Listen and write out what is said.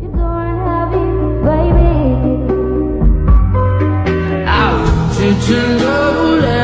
You don't have it. Out to.